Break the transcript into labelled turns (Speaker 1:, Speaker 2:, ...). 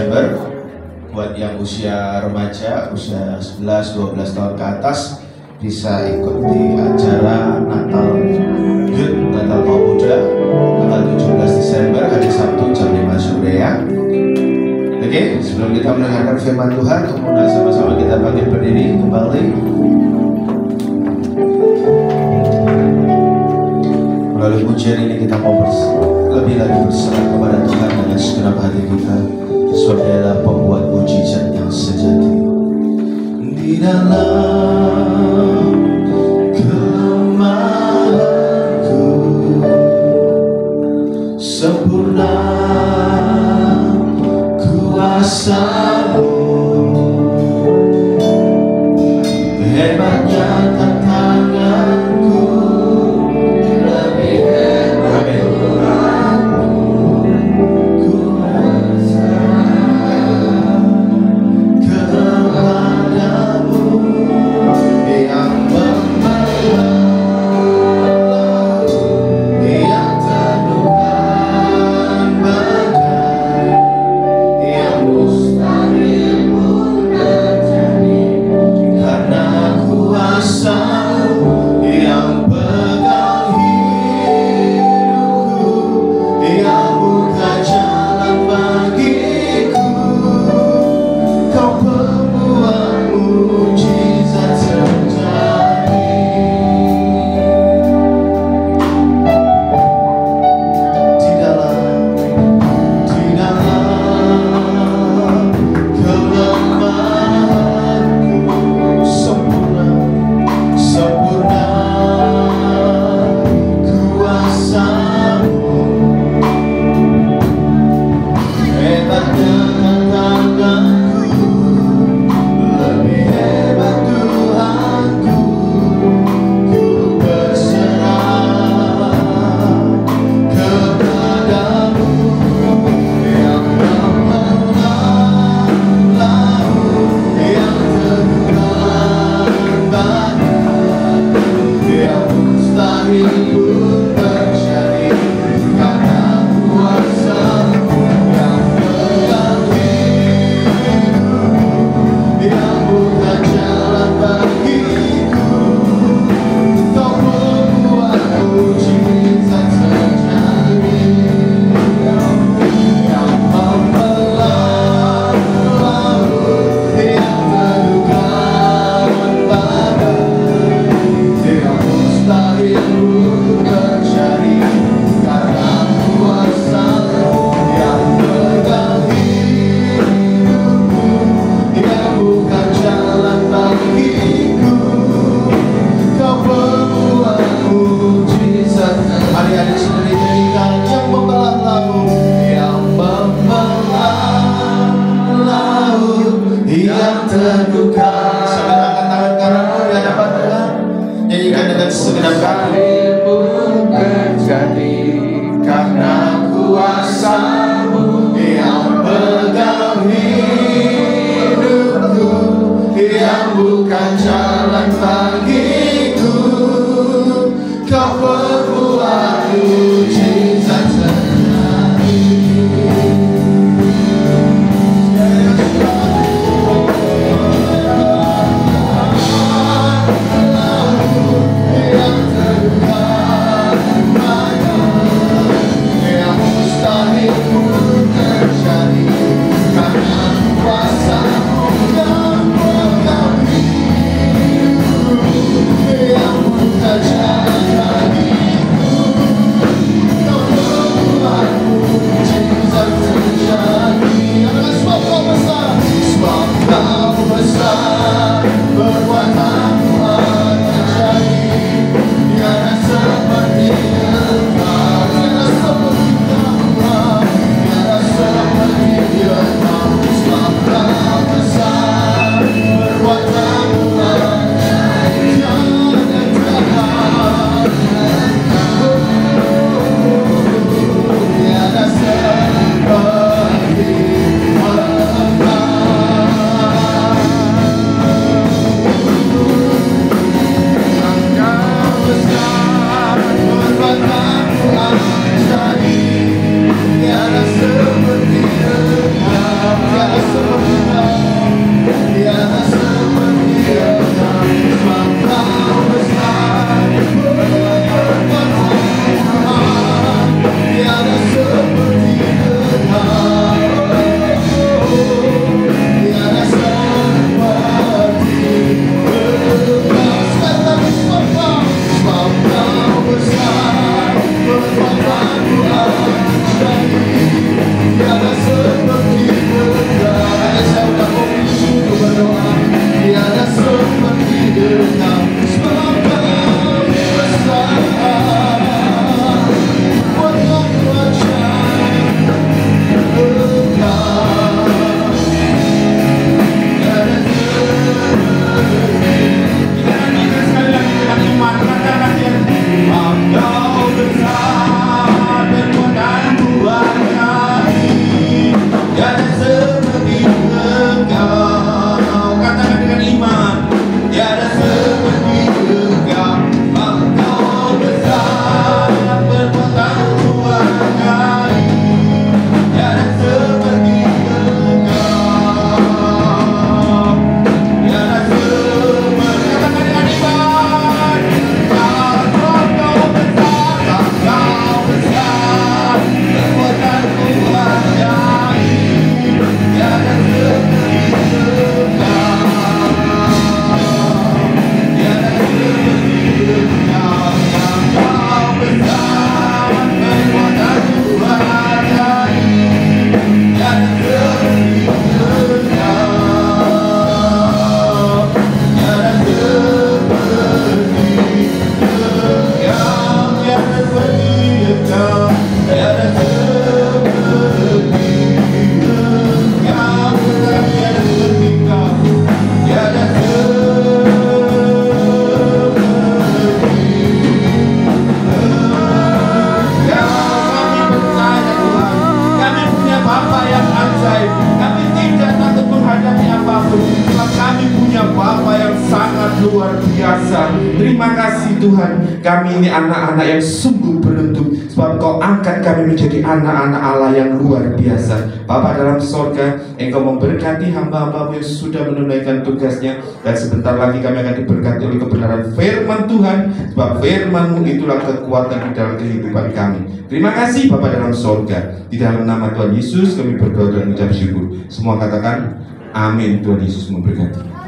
Speaker 1: Desember buat yang usia remaja, usia 11-12 tahun ke atas bisa ikut di acara Natal Youth Natal Pemuda tanggal 17 Desember hari Sabtu jam 5 sore ya. Oke, sebelum kita mendengarkan firman Tuhan, kemudian sama-sama kita bangkit berdiri kembali. Melalui pujian ini kita mau lebih lagi berserah kepada Tuhan dengan segenap hati kita. Dia adalah pembuat mujizat yang sejati. Di dalam kelemahanku sempurna kuasamu
Speaker 2: Tuhan. Kami ini anak-anak yang sungguh beruntung. Sebab Kau angkat kami menjadi anak-anak Allah yang luar biasa. Bapak dalam sorga Engkau memberkati hamba-hambamu yang sudah menunaikan tugasnya. Dan sebentar lagi kami akan diberkati oleh kebenaran firman Tuhan. Sebab firmanmu itulah kekuatan di dalam kehidupan kami. Terima kasih Bapak dalam sorga. Di dalam nama Tuhan Yesus kami berdoa dan mengucap syukur. Semua katakan Amin. Tuhan Yesus memberkati